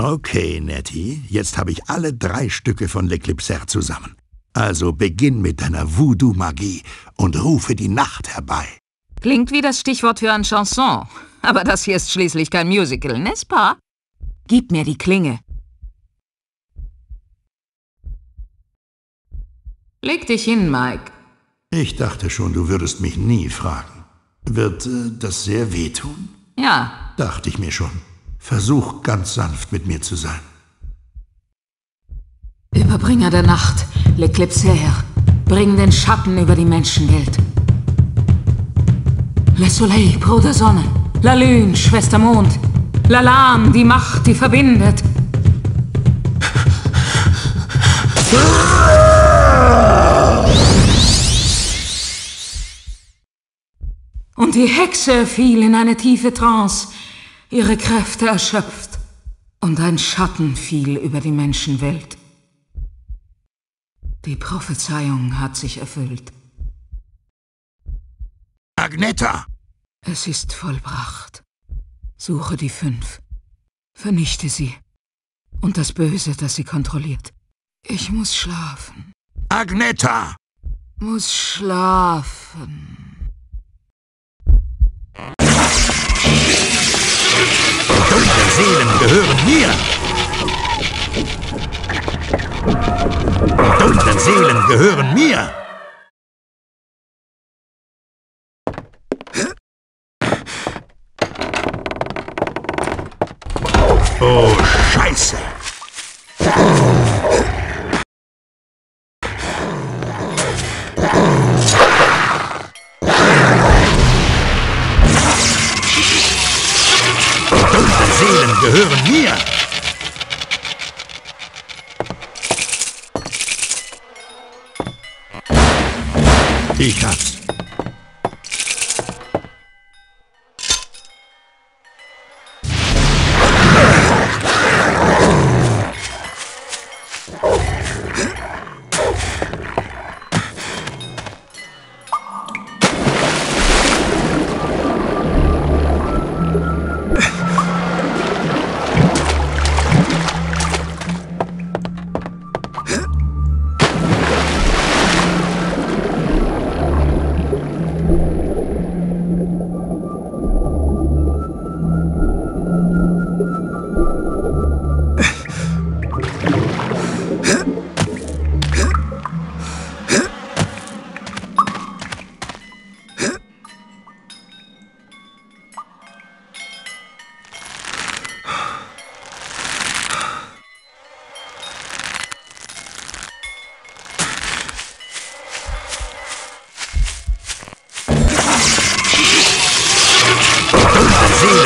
Okay, Nettie, jetzt habe ich alle drei Stücke von L'Eclipser zusammen. Also beginn mit deiner Voodoo-Magie und rufe die Nacht herbei. Klingt wie das Stichwort für ein Chanson. Aber das hier ist schließlich kein Musical, n'est-ce pas? Gib mir die Klinge. Leg dich hin, Mike. Ich dachte schon, du würdest mich nie fragen. Wird äh, das sehr wehtun? Ja. Dachte ich mir schon. Versuch ganz sanft mit mir zu sein. Überbringer der Nacht, L'Eclipsaire. Bring den Schatten über die Menschenwelt. Le Soleil, Bruder Sonne. La Lune, Schwester Mond. La Lame, die Macht, die verbindet. Und die Hexe fiel in eine tiefe Trance, ihre Kräfte erschöpft. Und ein Schatten fiel über die Menschenwelt. Die Prophezeiung hat sich erfüllt. Agneta! Es ist vollbracht. Suche die fünf. Vernichte sie. Und das Böse, das sie kontrolliert. Ich muss schlafen. Agneta! Muss schlafen. Seelen gehören mir! Die dunklen Seelen gehören mir! Oh, Scheiße! Seelen gehören mir! Ich hab's.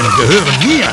Seelen gehören mir!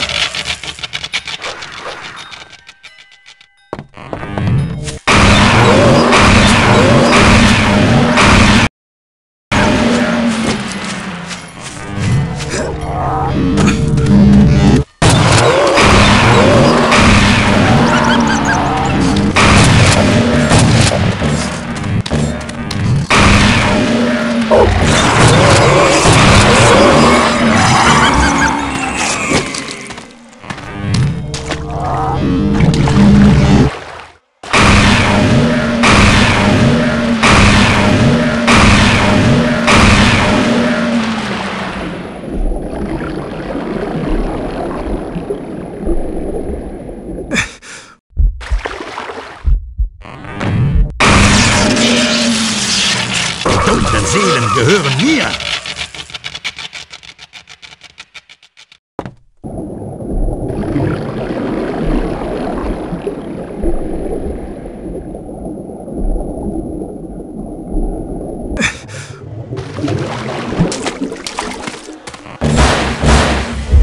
Gehören mir!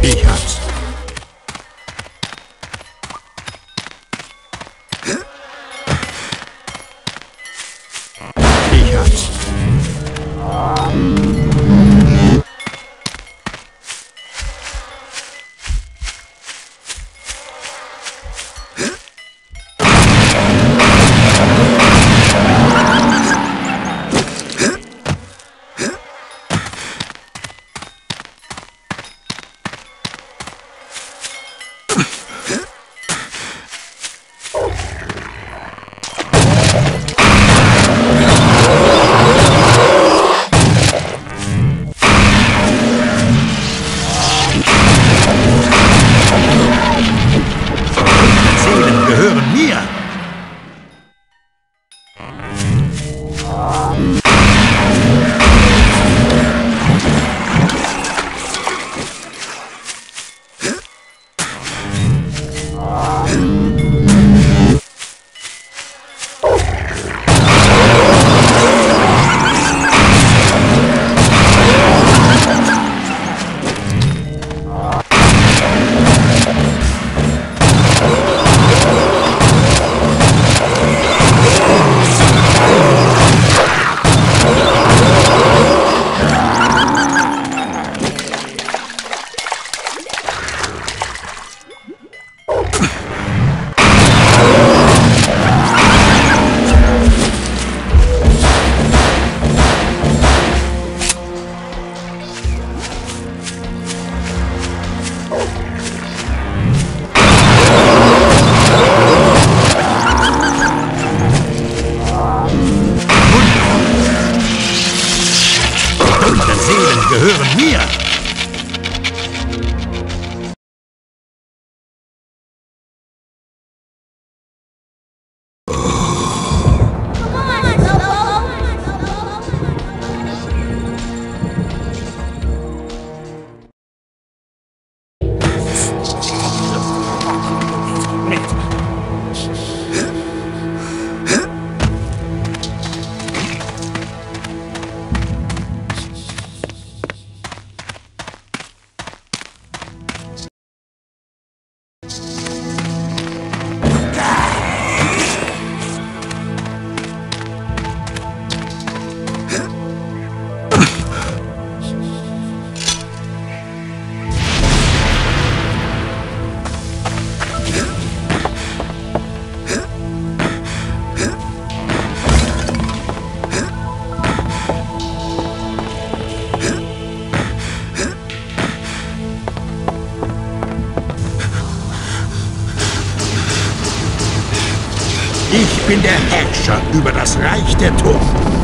Ich hab's. minha. Ich bin der Herrscher über das Reich der Toten.